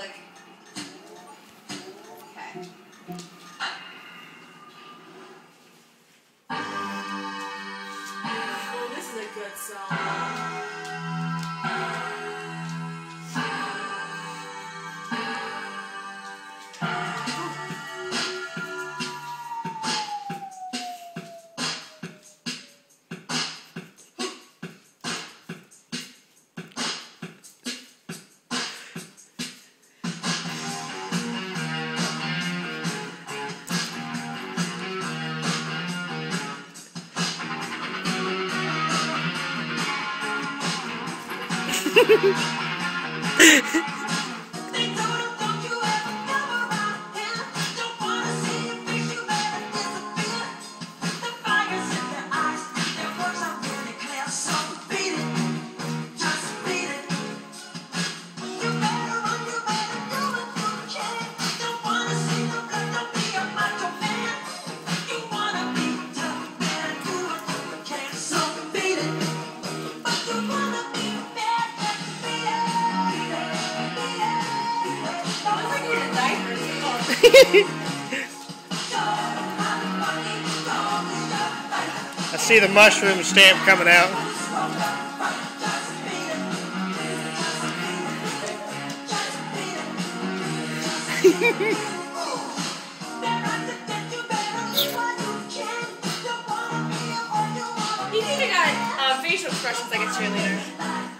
Click. Okay. Oh, this is a good song. フフフ。I see the mushroom stamp coming out. He even got uh, facial expressions like a cheerleader.